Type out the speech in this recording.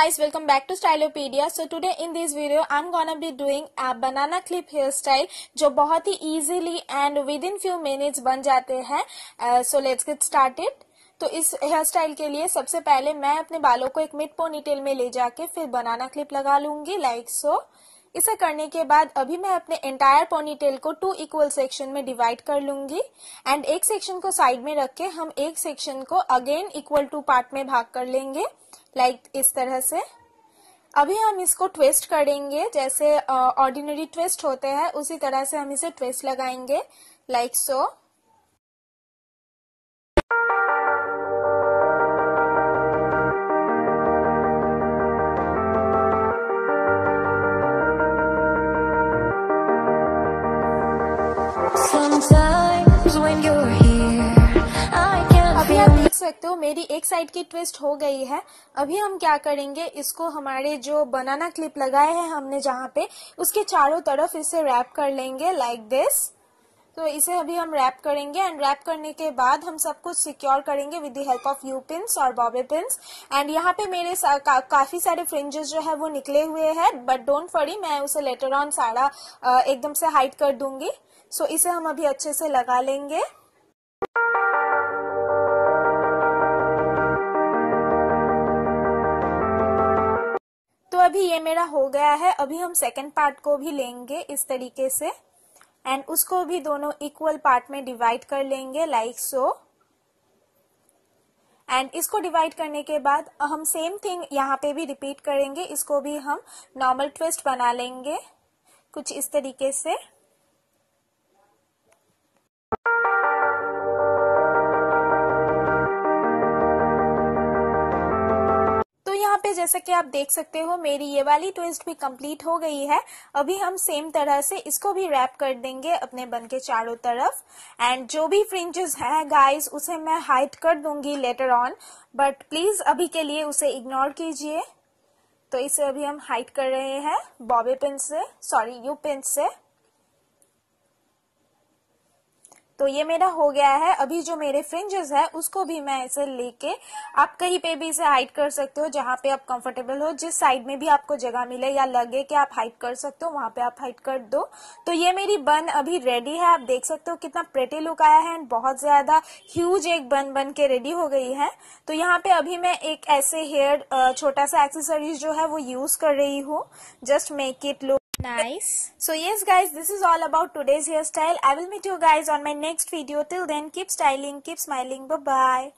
guys welcome back to stylopedia. So today in this video i'm gonna be doing a banana clip hairstyle जो बहुत ही easily and within few minutes बन जाते हैं। Uh, so let's get started. तो इस hair style के लिए सबसे पहले मैं अपने बालों को एक मिड पोनीटेल में ले जाके फिर बनाना क्लिप लगा लूँगी लाइक like सो so. इसे करने के बाद अभी मैं अपने एंटायर पोनीटेल को टू इक्वल सेक्शन में डिवाइड कर लूँगी। एंड एक सेक्शन को साइड में रख के हम एक सेक्शन को अगेन इक्वल टू पार्ट में भाग कर लेंगे। लाइक like इस तरह से अभी हम इसको ट्विस्ट करेंगे जैसे ऑर्डिनरी uh, ट्विस्ट होते हैं उसी तरह से हम इसे ट्विस्ट लगाएँगे लाइक like सो so. अभी सकते हो मेरी एक साइड की ट्विस्ट हो गई है। अभी हम क्या करेंगे इसको हमारे जो बनाना क्लिप लगाए हैं हमने जहाँ पे उसके चारों तरफ़ इसे रैप कर लेंगे लाइक दिस तो इसे अभी हम रैप करेंगे एंड रैप करने के बाद हम सब कुछ सिक्योर करेंगे with the help of U pins और बॉबे पिंस एंड यहाँ पे मेरे सा, का, काफ़ी सारे फ्रिंजेस जो है वो निकले हुए हैं बट डोंट फरी मैं उसे लेटर ऑन सारा एकदम से हाइड कर दूँगी। सो so, इसे हम अभी अच्छे से लगा लेंगे। अभी ये मेरा हो गया है, अभी हम सेकेंड पार्ट को भी लेंगे इस तरीके से। एंड उसको भी दोनों इक्वल पार्ट में डिवाइड कर लेंगे लाइक सो एंड इसको डिवाइड करने के बाद हम सेम थिंग यहाँ पे भी रिपीट करेंगे, इसको भी हम नॉर्मल ट्विस्ट बना लेंगे, कुछ इस तरीके से। पे जैसा कि आप देख सकते हो, मेरी ये वाली ट्विस्ट भी कंप्लीट हो गई है। अभी हम सेम तरह से इसको भी रैप कर देंगे अपने बन के चारों तरफ़। एंड जो भी फ्रिंजेस हैं गाइस उसे मैं हाइट कर दूँगी लेटर ऑन बट प्लीज़ अभी के लिए उसे इग्नोर कीजिए। तो इसे अभी हम हाइट कर रहे हैं बॉबे पिन से सॉरी यू पिन से। तो ये मेरा हो गया है। अभी जो मेरे फ्रिंजेस है, उसको भी मैं ऐसे लेके आप कहीं पे भी इसे हाइड कर सकते हो, जहाँ पे आप कंफर्टेबल हो। जिस साइड में भी आपको जगह मिले या लगे कि आप हाइड कर सकते हो, वहाँ पे आप हाइट कर दो। तो ये मेरी बन अभी रेडी है। आप देख सकते हो कितना प्रेटी लुक आया है एंड बहुत ज़्यादा ह्यूज एक बन बन के रेडी हो गई है। तो यहाँ पे अभी मैं एक ऐसे हेयर छोटा सा एक्सेसरीज जो है वो यूज़ कर रही हूँ। Just make it look nice. So yes guys this is all about today's hairstyle. I will meet you guys on my next video. Till then keep styling keep smiling. Bye bye